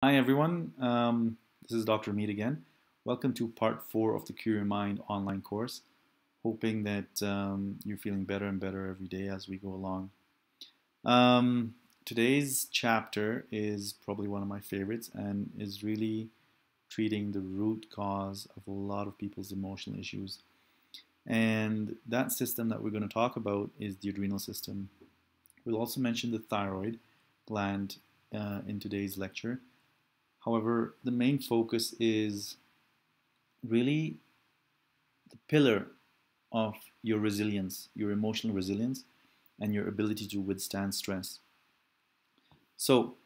Hi everyone, um, this is Dr. Ameet again. Welcome to part four of the Cure Your Mind online course. Hoping that um, you're feeling better and better every day as we go along. Um, today's chapter is probably one of my favorites and is really treating the root cause of a lot of people's emotional issues. And that system that we're going to talk about is the adrenal system. We'll also mention the thyroid gland uh, in today's lecture However, the main focus is really the pillar of your resilience, your emotional resilience, and your ability to withstand stress. So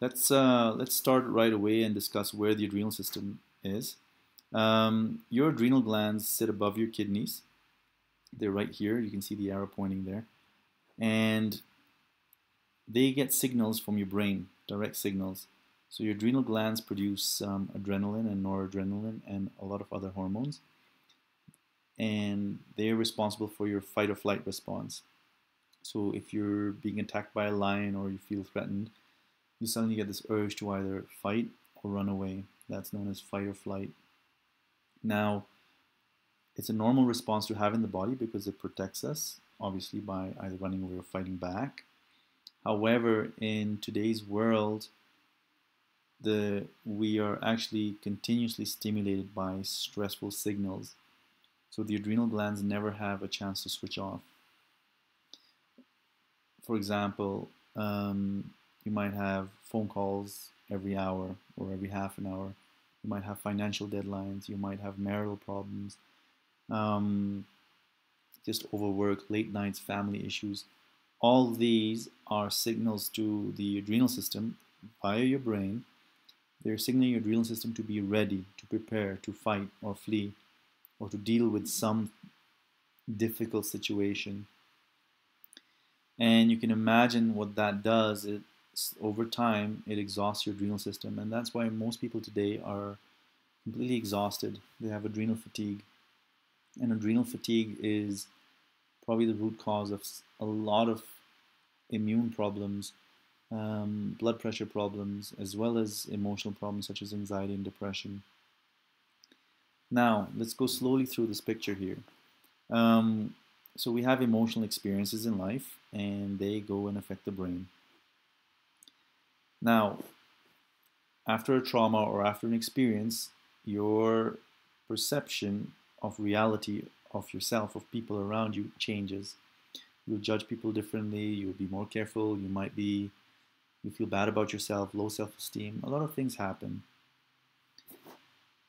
let's uh, let's start right away and discuss where the adrenal system is. Um, your adrenal glands sit above your kidneys. They're right here. You can see the arrow pointing there, and they get signals from your brain, direct signals. So your adrenal glands produce um, adrenaline and noradrenaline and a lot of other hormones. And they're responsible for your fight or flight response. So if you're being attacked by a lion or you feel threatened, you suddenly get this urge to either fight or run away. That's known as fight or flight. Now, it's a normal response to have in the body because it protects us, obviously, by either running away or fighting back. However, in today's world, the we are actually continuously stimulated by stressful signals. So the adrenal glands never have a chance to switch off. For example, um, you might have phone calls every hour or every half an hour. You might have financial deadlines. You might have marital problems. Um, just overwork, late nights, family issues. All these are signals to the adrenal system via your brain they're signaling your adrenal system to be ready, to prepare, to fight or flee, or to deal with some difficult situation. And you can imagine what that does. It, over time, it exhausts your adrenal system. And that's why most people today are completely exhausted. They have adrenal fatigue. And adrenal fatigue is probably the root cause of a lot of immune problems um, blood pressure problems, as well as emotional problems such as anxiety and depression. Now, let's go slowly through this picture here. Um, so we have emotional experiences in life, and they go and affect the brain. Now, after a trauma or after an experience, your perception of reality of yourself, of people around you, changes. You'll judge people differently, you'll be more careful, you might be you feel bad about yourself, low self esteem, a lot of things happen.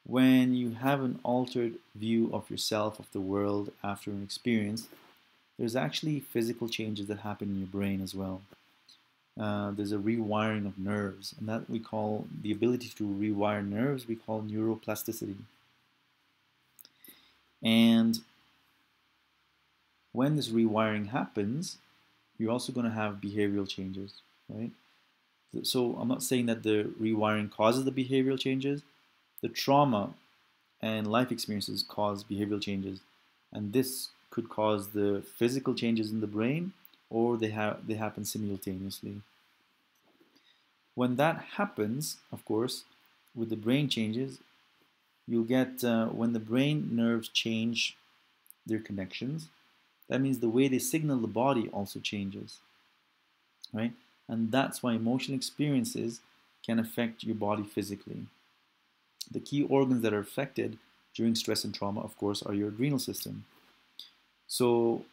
When you have an altered view of yourself, of the world after an experience, there's actually physical changes that happen in your brain as well. Uh, there's a rewiring of nerves, and that we call the ability to rewire nerves, we call neuroplasticity. And when this rewiring happens, you're also going to have behavioral changes, right? So I'm not saying that the rewiring causes the behavioral changes. The trauma and life experiences cause behavioral changes, and this could cause the physical changes in the brain, or they have they happen simultaneously. When that happens, of course, with the brain changes, you'll get uh, when the brain nerves change their connections. That means the way they signal the body also changes, right? And that's why emotional experiences can affect your body physically. The key organs that are affected during stress and trauma, of course, are your adrenal system. So,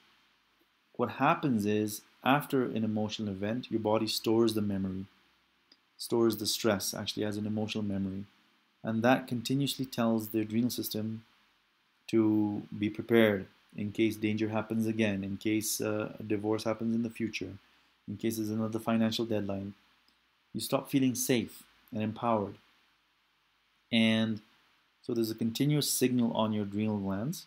what happens is after an emotional event, your body stores the memory, stores the stress actually as an emotional memory. And that continuously tells the adrenal system to be prepared in case danger happens again, in case uh, a divorce happens in the future, in case there's another financial deadline. You stop feeling safe and empowered. And so there's a continuous signal on your adrenal glands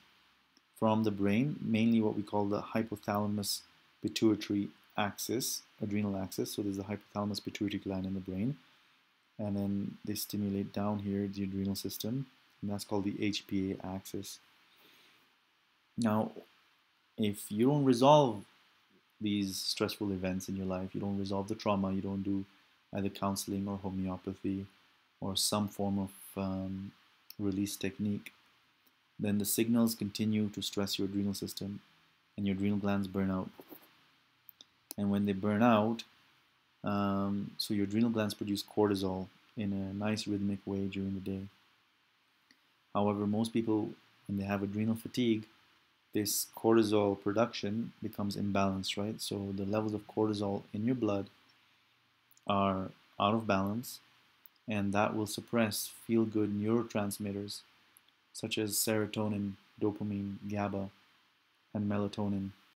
from the brain, mainly what we call the hypothalamus pituitary axis, adrenal axis. So there's a hypothalamus pituitary gland in the brain. And then they stimulate down here the adrenal system, and that's called the HPA axis. Now, if you don't resolve these stressful events in your life, you don't resolve the trauma, you don't do either counseling or homeopathy or some form of um, release technique, then the signals continue to stress your adrenal system and your adrenal glands burn out. And when they burn out, um, so your adrenal glands produce cortisol in a nice rhythmic way during the day. However, most people, when they have adrenal fatigue, this cortisol production becomes imbalanced, right? So the levels of cortisol in your blood are out of balance, and that will suppress feel good neurotransmitters such as serotonin, dopamine, GABA, and melatonin.